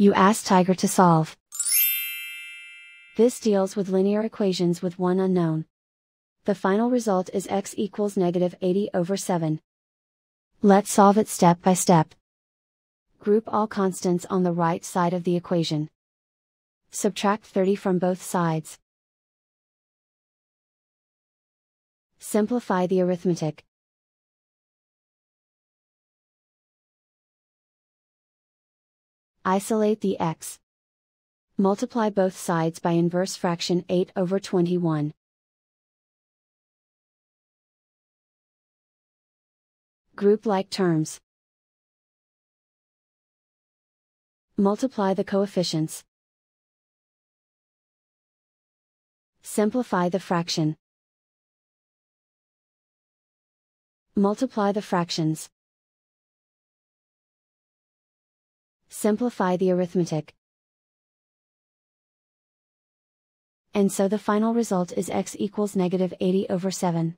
You ask Tiger to solve. This deals with linear equations with one unknown. The final result is x equals negative 80 over 7. Let's solve it step by step. Group all constants on the right side of the equation. Subtract 30 from both sides. Simplify the arithmetic. Isolate the x. Multiply both sides by inverse fraction 8 over 21. Group like terms. Multiply the coefficients. Simplify the fraction. Multiply the fractions. Simplify the arithmetic. And so the final result is x equals negative 80 over 7.